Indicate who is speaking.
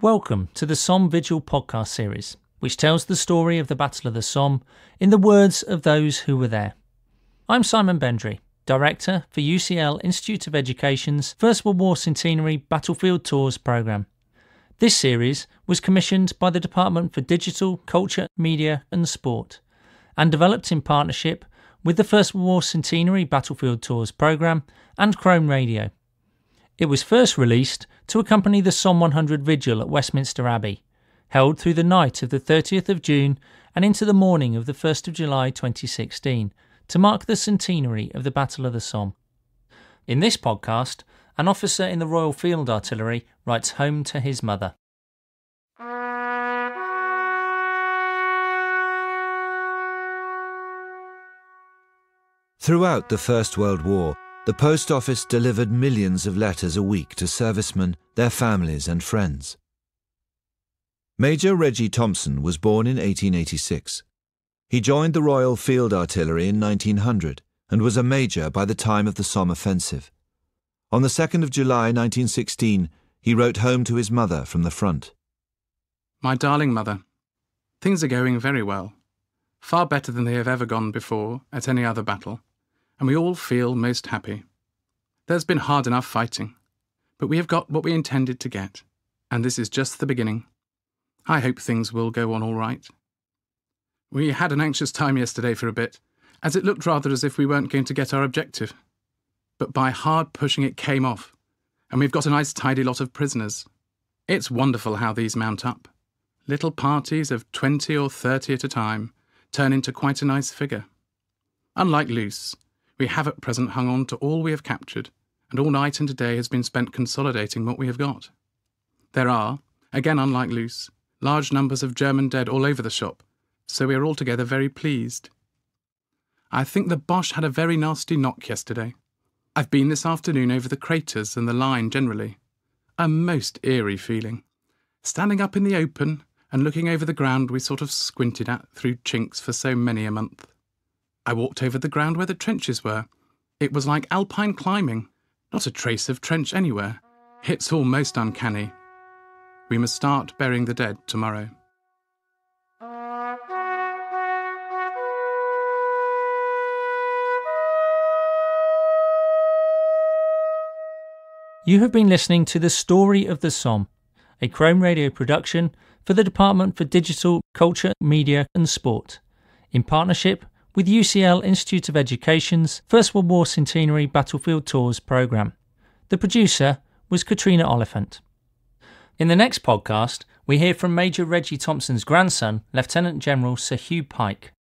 Speaker 1: Welcome to the Somme Vigil podcast series, which tells the story of the Battle of the Somme in the words of those who were there. I'm Simon Bendry, Director for UCL Institute of Education's First World War Centenary Battlefield Tours programme. This series was commissioned by the Department for Digital, Culture, Media and Sport and developed in partnership with the First World War Centenary Battlefield Tours programme and Chrome Radio. It was first released to accompany the Somme 100 vigil at Westminster Abbey, held through the night of the 30th of June and into the morning of the 1st of July 2016 to mark the centenary of the Battle of the Somme. In this podcast, an officer in the Royal Field Artillery writes home to his mother.
Speaker 2: Throughout the First World War, the post office delivered millions of letters a week to servicemen, their families, and friends. Major Reggie Tompson was born in 1886. He joined the Royal Field Artillery in 1900 and was a major by the time of the Somme offensive. On the 2nd of July 1916, he wrote home to his mother from the front.
Speaker 3: My darling mother, things are going very well, far better than they have ever gone before at any other battle and we all feel most happy. There's been hard enough fighting, but we have got what we intended to get, and this is just the beginning. I hope things will go on all right. We had an anxious time yesterday for a bit, as it looked rather as if we weren't going to get our objective. But by hard pushing it came off, and we've got a nice tidy lot of prisoners. It's wonderful how these mount up. Little parties of 20 or 30 at a time turn into quite a nice figure. Unlike Loos, we have at present hung on to all we have captured, and all night and today has been spent consolidating what we have got. There are, again unlike Loos, large numbers of German dead all over the shop, so we are altogether very pleased. I think the Boche had a very nasty knock yesterday. I've been this afternoon over the craters and the line generally. A most eerie feeling. Standing up in the open and looking over the ground we sort of squinted at through chinks for so many a month. I walked over the ground where the trenches were. It was like alpine climbing. Not a trace of trench anywhere. It's almost uncanny. We must start burying the dead tomorrow.
Speaker 1: You have been listening to The Story of the Somme, a Chrome Radio production for the Department for Digital, Culture, Media and Sport, in partnership with UCL Institute of Education's First World War Centenary Battlefield Tours programme. The producer was Catriona Oliphant. In the next podcast, we hear from Major Reggie Tompson's grandson, Lieutenant General Sir Hugh Pike.